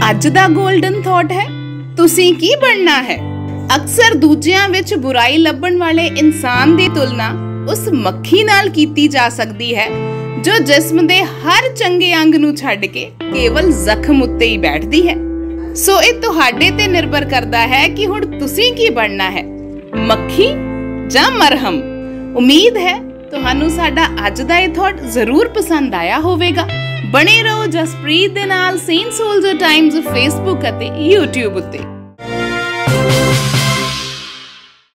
ਅੱਜ ਦਾ golden thought ਹੈ, ਤੁਸੀਂ ਕੀ ਬਣਨਾ ਹੈ? ਅਕਸਰ ਦੂਜਿਆਂ ਵਿੱਚ ਬੁਰਾਈ ਲੱਭਣ ਵਾਲੇ ਇਨਸਾਨ ਦੀ ਤੁਲਨਾ ਉਸ ਮੱਖੀ ਨਾਲ ਕੀਤੀ ਜਾ ਸਕਦੀ ਹੈ, ਜੋ ਜਿਸਮ ਦੇ ਹਰ ਚੰਗੇ ਅੰਗ ਨੂੰ ਛੱਡ ਕੇ ਕੇਵਲ ਜ਼ਖਮ ਉੱਤੇ ਹੀ ਬੈਠਦੀ ਹੈ। ਸੋ ਇਹ ਤੁਹਾਡੇ ਤੇ ਨਿਰਭਰ ਕਰਦਾ ਹੈ ਕਿ ਹੁਣ ਤੁਸੀਂ ਕੀ ਬਣਨਾ ਹੈ, ਮੱਖੀ ਜਾਂ ਮਰਹਮ? ਉਮੀਦ ਹੈ, ਤੁਹਾਨੂੰ ਸਾਡਾ ਅੱਜ ਦਾ ਇਹ ਥਾਟ ਜ਼ਰੂਰ ਪਸੰਦ ਆਇਆ ਹੋਵੇਗਾ। ਬਣੇ ਰਹੋ ਜਸਪ੍ਰੀਤ ਦੇ ਨਾਲ ਸੇਂਟ ਸੋਲਜਰ ਟਾਈਮਜ਼ ਫੇਸਬੁੱਕ ਅਤੇ YouTube ਉੱਤੇ।